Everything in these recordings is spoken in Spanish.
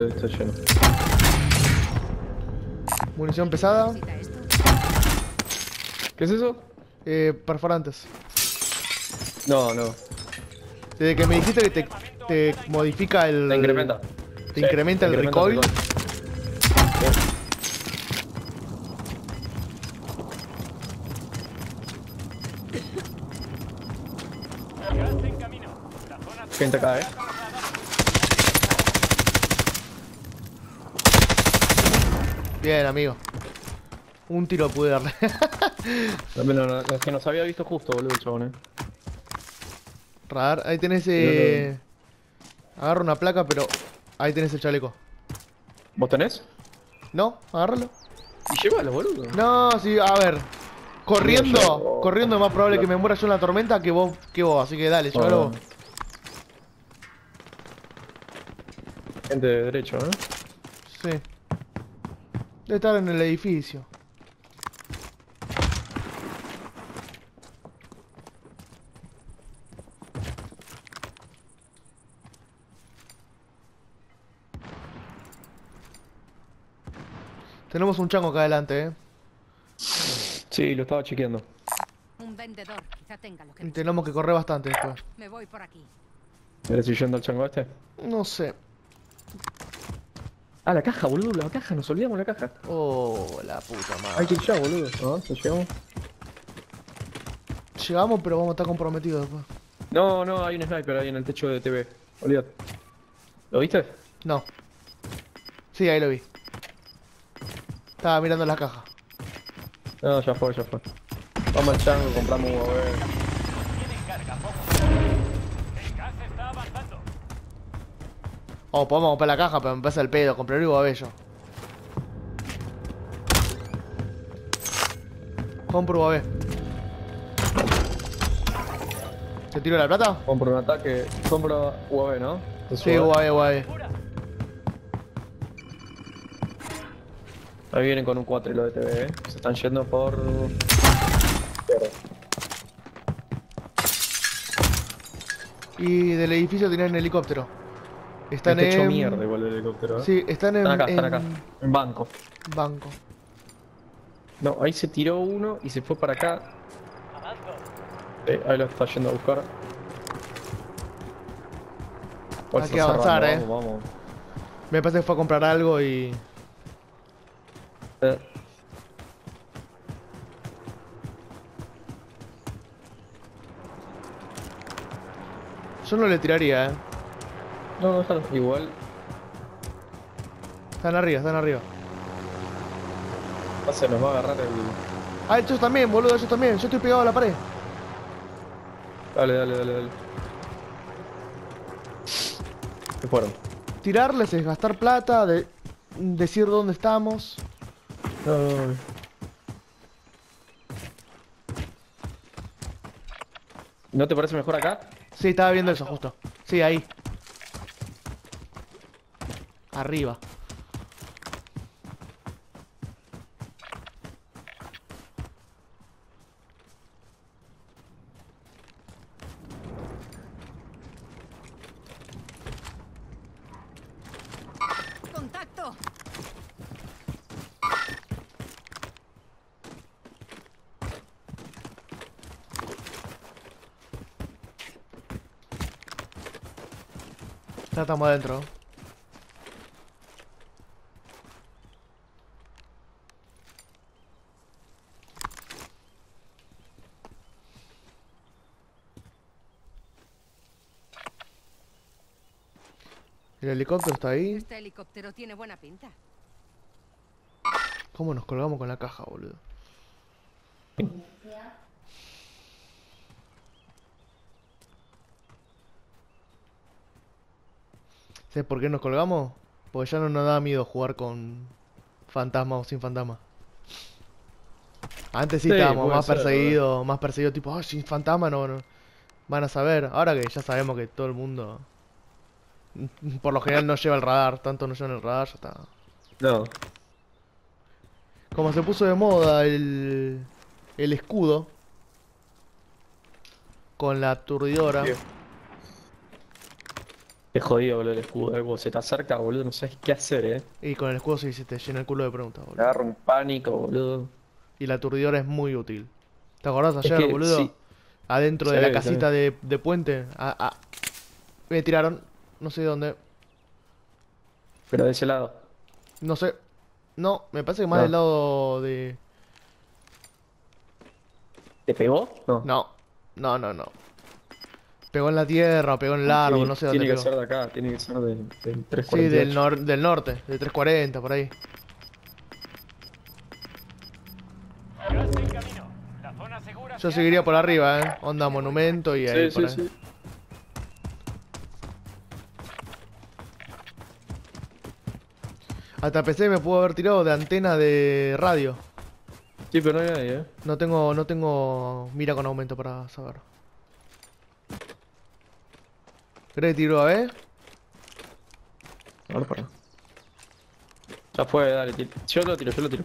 Está lleno. Munición pesada. ¿Qué es eso? Eh, perforantes. No, no. Desde que me dijiste que te, te modifica el... Te incrementa. Te Sí, incrementa el recoil. Gente acá, eh. Bien, amigo. Un tiro pude darle. No, no, no, es que nos había visto justo, boludo, el chabón, eh. Radar, ahí tenés... Eh... Agarra una placa, pero... Ahí tenés el chaleco. ¿Vos tenés? ¿No? Agárralo. Y llévalo, boludo. No, sí, a ver. Corriendo, corriendo es más probable que me muera yo en la tormenta que vos, que vos, así que dale, llévalo vos. Gente de derecho, eh. Sí. Debe estar en el edificio. Tenemos un chango acá adelante, eh. Sí, lo estaba chequeando. Un vendedor. Quizá tenga lo que tenemos que correr bastante después. Me voy por aquí. ¿Eres si yendo al chango este? No sé. Ah, la caja, boludo, la caja, nos olvidamos la caja. Oh, la puta madre. Hay que ir ya, boludo. ¿No? ¿Se llegamos? Llegamos, pero vamos a estar comprometidos después. No, no, hay un sniper ahí en el techo de TV. Olvídate. ¿Lo viste? No. Sí, ahí lo vi. Estaba mirando la caja. No, ya fue, ya fue. Vamos al chango, compramos un Oh, podemos comprar la caja, pero me pasa el pedo. Compré un babello. Compro UAV. ¿Te tiro la plata? Compro un ataque. Compro UAV, ¿no? Sí. UAV, UAV. Ahí vienen con un 4 y lo de TV, ¿eh? Se están yendo por... Y del edificio tienen helicóptero. Están Está hecho en... mierda igual el helicóptero, ¿eh? Sí, están en, Están acá, están en acá. En banco. banco. No, ahí se tiró uno y se fue para acá. Eh, ahí lo está yendo a buscar. Hay que está avanzar, cerrando, eh. Vamos, vamos. Me parece que fue a comprar algo y... Eh, Yo no le tiraría, eh. No, no, déjalo. Igual Están arriba, están arriba. se nos va a agarrar el... Ah, ellos también, boludo, ellos también. Yo estoy pegado a la pared. Dale, dale, dale, dale. Se fueron. Tirarles es gastar plata, de decir dónde estamos. No, no, no. ¿No te parece mejor acá? Sí, estaba viendo eso justo. Sí, ahí. Arriba. ¡Contacto! Ya estamos adentro. El helicóptero está ahí. Este helicóptero tiene buena pinta. ¿Cómo nos colgamos con la caja, boludo? ¿Sabes por qué nos colgamos? Porque ya no nos da miedo jugar con fantasma o sin fantasma. Antes sí, Sí, estábamos más perseguidos, más perseguidos, tipo, ah, sin fantasma no, no. Van a saber. Ahora que ya sabemos que todo el mundo, por lo general, no lleva el radar, tanto no llevan el radar, ya está. No. Como se puso de moda el, el escudo con la aturdidora. Bien. Qué jodido, boludo, el escudo. Algo se te acerca, boludo, no sabes qué hacer, eh. Y con el escudo sí se te llena el culo de preguntas, boludo. agarro un pánico, boludo. Y la aturdidora es muy útil. ¿Te acordás Es ayer, que, boludo? sí. Adentro Se de la ve, casita de, de puente. Ah. Me tiraron. No sé dónde. Pero de ese lado. No sé. No, me parece que más No. del lado de. ¿Te pegó? No. No, no, no, no. Pegó en la tierra, pegó en el árbol, Tiene- no sé dónde Tiene que pegó. ser de acá, tiene que ser del, del Sí, 348. del, nor- del norte, de 340, por ahí. Yo se seguiría por arriba, eh. Onda monumento y ahí Sí, por sí, ahí. sí. Hasta PC me pudo haber tirado de antena de radio. Sí, pero no hay nadie, eh. No tengo, no tengo mira con aumento para saber. ¿Crees que tiro a ver? A ver, para. Ya fue, dale, tiro. Yo lo tiro, yo lo tiro.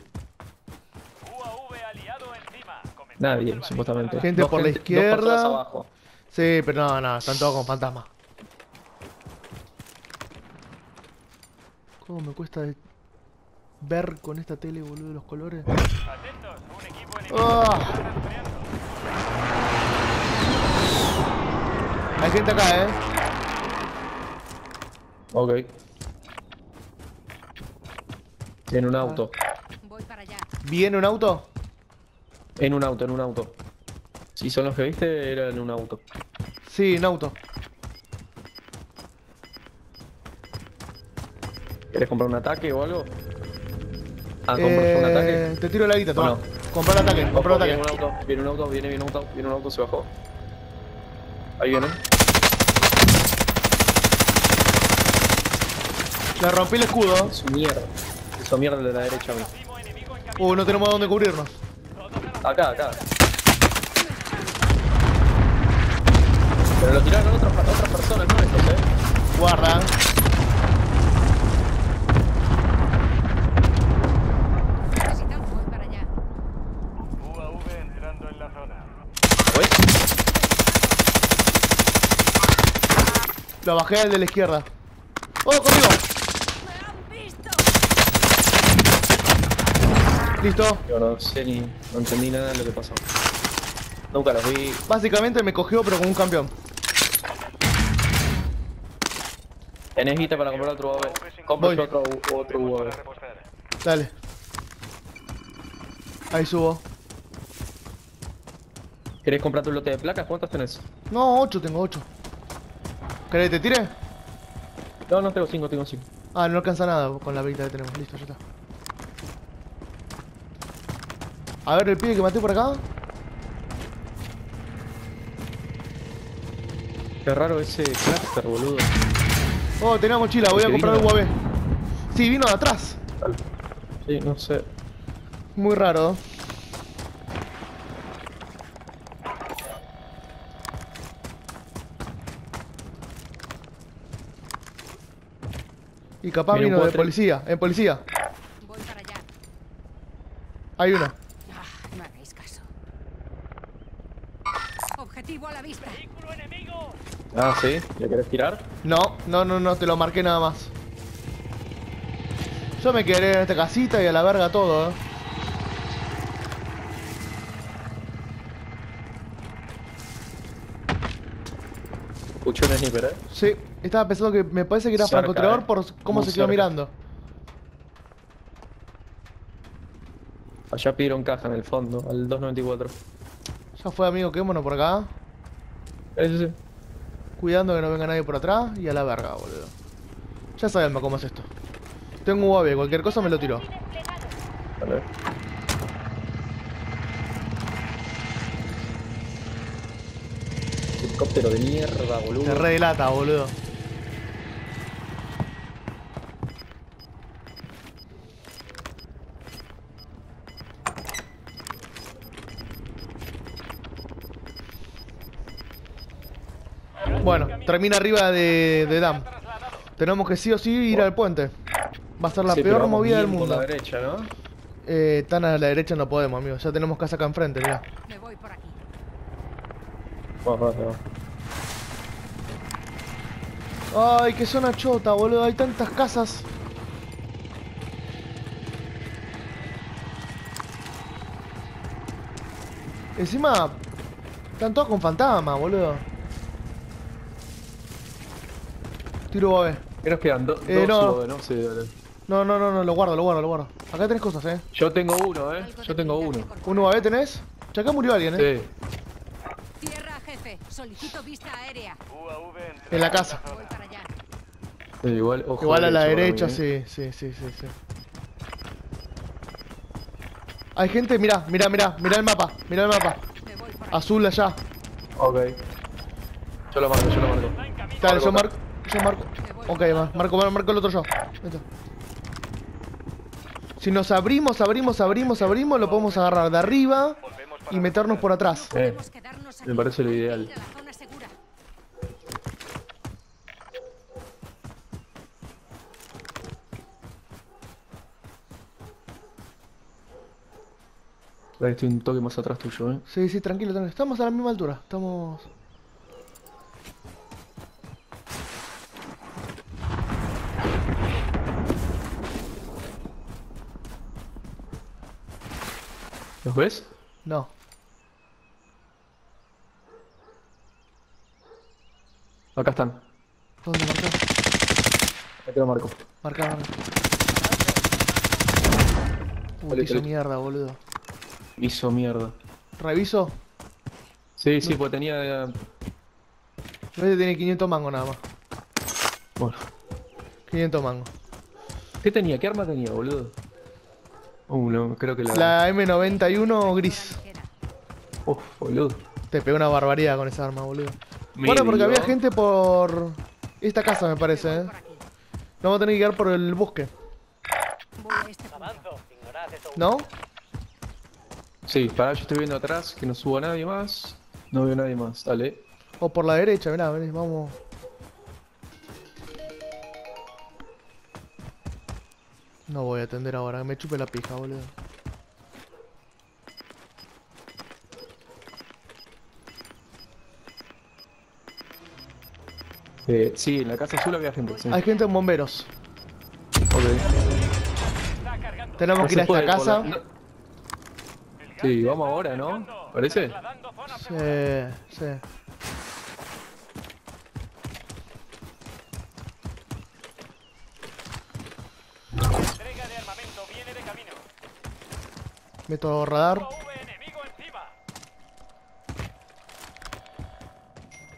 UAV aliado encima. Comenzamos el Nadie, supuestamente. Gente Dos por la gente- izquierda. abajo. Sí, pero no, no, están todos con fantasma. ¿Cómo me cuesta ver con esta tele, boludo, los colores? Atentos, un equipo enemigo. Hay gente acá, eh. Ok. En un auto. Voy para allá. ¿Viene un auto? En un auto, en un auto. Si son los que viste, era en un auto. Sí, un auto. ¿Querés comprar un ataque o algo? Ah, ¿compras un Eh, ataque? te tiro la guita, toma. Bueno. Comprar ataque, comprar ataque. viene un auto, viene un auto, viene, viene un auto, viene un auto, se bajó. Ahí viene. Le rompí el escudo. Su mierda. Su mierda de la derecha a mí. Uh, no tenemos a dónde cubrirnos. Acá, acá. Pero lo tiraron otras, otras personas, no estos, eh. Guarda. Necesitamos. Voy para allá. UAV entrando en la zona. Uy, Lo bajé al de la izquierda. ¡Oh, conmigo! ¡Me han visto! Listo. Yo no sé ni. No entendí nada de lo que pasó. Nunca los vi. Básicamente me cogió, pero como un campeón. Tenés guita para comprar otro UAV. Yo otro, otro UAV. Dale. Ahí subo. ¿Querés comprar tu lote de placas? ¿Cuántas tenés? No, 8 tengo, 8. ¿Querés que te tire? No, no tengo 5, tengo 5. Ah, no alcanza nada con la vida que tenemos. Listo, ya está. A ver el pibe que maté por acá. Qué raro ese cluster, boludo. Oh, tenía mochila, voy a ¿El comprar el vino? UAV. Sí, vino de atrás. Sí, no sé. Muy raro. Y capaz un vino de policía, en policía. Voy para allá. Hay uno. Ah, no hagáis caso. Objetivo a la vista. ¡Vehículo enemigo! Ah, sí. ¿Le querés tirar? No, no, no, no, te lo marqué nada más. Yo me quedé en esta casita y a la verga todo, eh. Escuché un sniper, eh. Sí, estaba pensando que me parece que era Cerca, francotirador eh. por cómo Muy se quedó cerca. mirando. Allá pidieron caja en el fondo, al 294. Ya fue, amigo, quedémonos por acá. Ese sí. Cuidando que no venga nadie por atrás y a la verga, boludo. Ya sabemos cómo es esto. Tengo un UAV, cualquier cosa me lo tiró. Vale. Helicóptero de mierda, boludo. Se re delata, boludo. Bueno, termina arriba de, de Dam. Tenemos que sí o sí ir al puente. Va a ser la Sí, peor movida del por mundo. la derecha, ¿no? Eh, tan a la derecha no podemos, amigo. Ya tenemos casa acá enfrente, mirá. Me voy por aquí. Vamos, vamos, vamos. Ay, qué zona chota, boludo. Hay tantas casas. Encima, están todas con fantasma, boludo. Tiro B. ¿Qué nos quedan? Do- Eh, dos no. ¿no? Sí, dale. No, no, no, no, lo guardo, lo guardo, lo guardo. Acá tenés cosas, eh. Yo tengo uno, eh. Yo tengo uno. blindaje corporal. ¿Un UAV tenés? Ya acá murió alguien, eh. Sí. Solicito vista aérea. UAV En la casa. Voy para allá. Sí, igual, ojo Igual a la derecha, eh. sí, sí, sí, sí, sí. Hay gente, mirá, mirá, mirá, mirá el mapa, mirá el mapa. Azul allá. Ok. Yo lo marco, yo lo marco. Dale, yo Marco marco, yo marco. Ok, ma- marco, mar- marco el otro yo. Si nos abrimos, abrimos, abrimos, abrimos, lo podemos agarrar de arriba y meternos por atrás. Eh, me parece lo ideal. Ahí estoy un toque más atrás tuyo, eh. Sí, sí, tranquilo, tranquilo. Estamos a la misma altura. Estamos. ¿Los ves? No. Acá están. ¿Dónde te lo marco. Marcar, marcar. Uy, Vale, hizo mierda, boludo. Hizo mierda. Reviso. Sí, sí, pues tenía. Este tiene 500 mangos nada más. Bueno. 500 mangos. ¿Qué tenía? ¿Qué arma tenía, boludo? Uh, no, creo que la. La M91 gris. Uf, boludo. Te pegó una barbaridad con esa arma, boludo. Bueno, porque había gente por esta casa, me parece, eh. No vamos a tener que ir por el bosque. ¿no? Sí, para, yo estoy viendo atrás que no suba nadie más. No veo nadie más, dale. O por la derecha, mirá, vení, vamos. No voy a atender ahora, me chupe la pija, boludo. Eh, sí, en la casa azul había gente. Sí. Hay gente en bomberos. Ok. Tenemos No que ir a esta casa. no- Sí, vamos ahora, ¿no? ¿Parece? Sí, sí. Meto radar.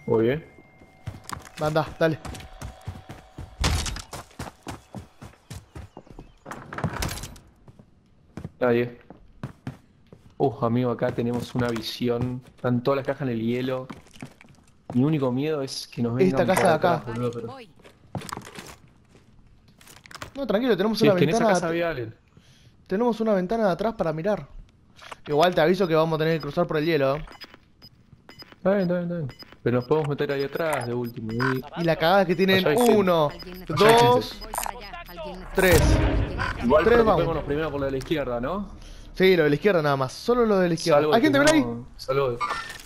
Muy bien. Anda, dale. Nadie. Uf, amigo, acá tenemos una visión. Están todas las cajas en el hielo. Mi único miedo es que nos vengan Esta casa de acá. atrás, boludo, Vale, pero- voy. No, tranquilo, tenemos Sí, una es que en esa ventana. casa había alguien. Tenemos una ventana de atrás para mirar. Igual te aviso que vamos a tener que cruzar por el hielo. ¿eh? Está bien, está bien, está bien. Pero nos podemos meter ahí atrás de último. y- Y la cagada es que tienen Allá hay uno, dos, tres. Igual Tres vamos. primero por lo de la izquierda, ¿no? Sí, lo de la izquierda nada más. Solo lo de la izquierda. Salvo ¿Hay gente, ven ahí? Salvo.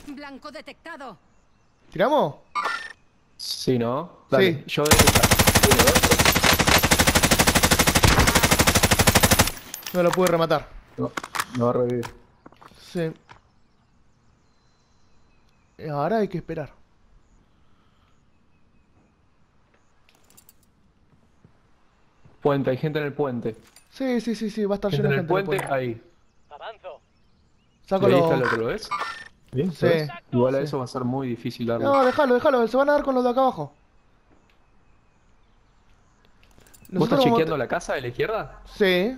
Blanco detectado. ¿Tiramos? Sí, ¿no? Dale, Sí. yo de. No lo pude rematar. No, no va a revivir. Sí. Y Ahora hay que esperar. Puente, hay gente en el puente. Sí, sí, sí, sí, va a estar lleno en de el gente. en el puente, puente. ahí. Avanzo. Saco los... lo que lo ves. Bien, Sí. Igual a Sí. eso va a ser muy difícil darle. No, déjalo, déjalo, se van a dar con los de acá abajo. ¿Vos estás chequeando la casa de la izquierda? Sí.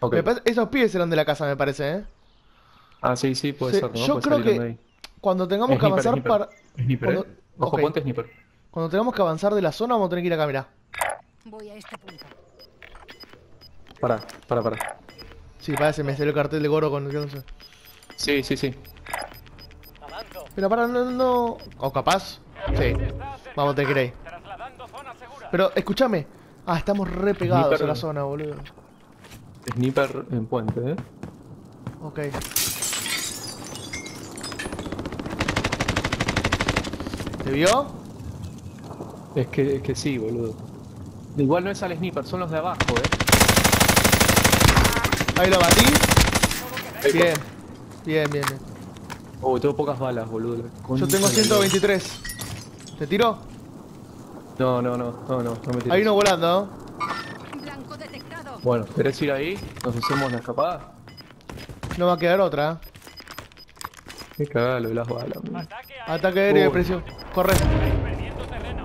Parece- Esos pibes eran de la casa, me parece, ¿eh? Ah, sí, sí, puede Sí, ser, ¿no? yo Puede creo salir que- de ahí. Cuando tengamos que Sniper, avanzar sniper. para... Sniper, cuando- ¿eh? Ojo, ok. ponte sniper. Cuando tengamos que avanzar de la zona vamos a tener que ir acá, mirá. Voy a este punto. Pará, pará, pará. Sí, parece, me salió el cartel de Goro con... no sé. Sí, sí, sí. Avanzo. Pero para, no, no... O capaz. Sí. Vamos a tener que ir ahí. Pero, escúchame. Ah, estamos re pegados Sniper. a la zona, boludo. Sniper en puente, ¿eh? Ok. ¿Te vio? Es que, es que sí, boludo. Igual no es al sniper, son los de abajo, eh. Ahí lo batí. Bien. Bien, bien, bien. Oh, tengo pocas balas, boludo. Yo tengo Concha la 123. ¿Te tiro? No, no, no, no, no, no me. Hay uno volando. Bueno, ¿querés ir ahí? ¿Nos hacemos la escapada? No va a quedar otra. ¿eh? Qué cagada lo de las balas. Ataque aéreo. Ataque aéreo de Uy. presión. Corre. Perdiendo terreno.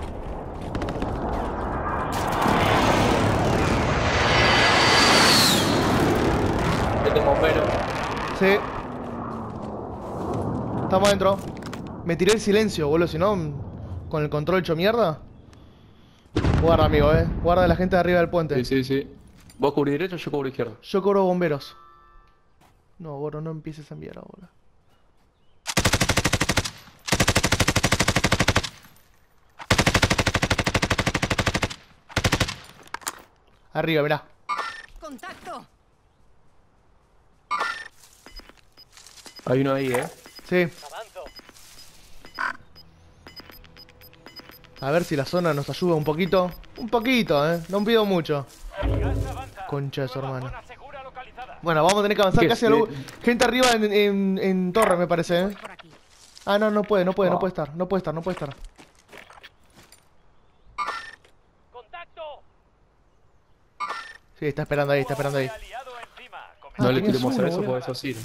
Tengo bombero. Sí. Estamos adentro. Me tiré el silencio, boludo, si no, con el control hecho mierda. Guarda, amigo, eh. Guarda la gente de arriba del puente. Sí, sí, sí. ¿Vos cubrís derecho o yo cubro izquierdo? Yo cobro bomberos. No, Goro, no empieces a enviar ahora. Arriba, mirá. Contacto. Hay uno ahí, eh. Sí. Avanzo. A ver si la zona nos ayuda un poquito. Un poquito, eh. No pido mucho. Concha de su localizada. Bueno, vamos a tener que avanzar ¿Qué casi a lo... Gente arriba en, en- en torre, me parece, eh. Ah, no, no puede, no puede, no Ah. puede estar. No puede estar, no puede estar. Sí, está esperando ahí, está esperando ahí. Come- Ah, no le uno, a eso porque eso sí.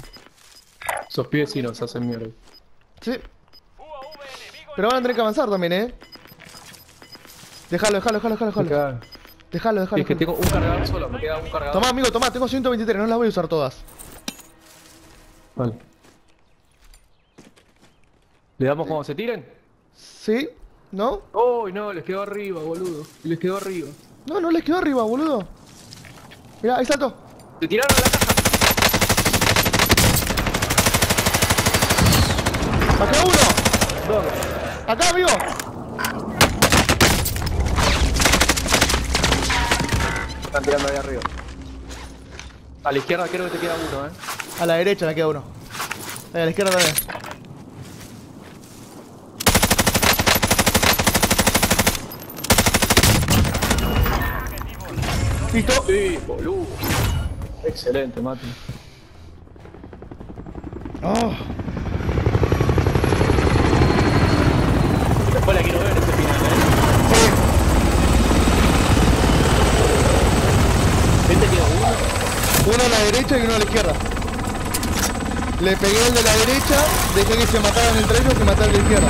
Esos pibes sí nos hacen mierda. Sí. Pero van a tener que avanzar también, eh. Déjalo, déjalo, déjalo, déjalo, déjalo. Déjalo, déjalo. Es que tengo un cargador solo, me queda un cargador. Tomá, amigo, tomá, tengo 123, no las voy a usar todas. Vale. ¿Le damos cuando se tiren? ¿Sí? ¿No? ¡Uy, no! Les quedó arriba, boludo. Les quedó arriba. No, no les quedó arriba, boludo. Mirá, ahí salto. ¡Se tiraron a la caja! Acá uno. Acá, amigo. Están tirando ahí arriba. A la izquierda creo que te queda uno, eh. A la derecha me queda uno. A la izquierda también. Listo. Sí, boludo. Excelente, Mati. Oh. Después la quiero ver ese final, eh. ¿Este quedó uno? Uno a la derecha y uno a la izquierda. Le pegué al de la derecha, dejé que se mataran entre ellos y maté al de la izquierda.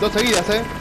Dos seguidas, eh.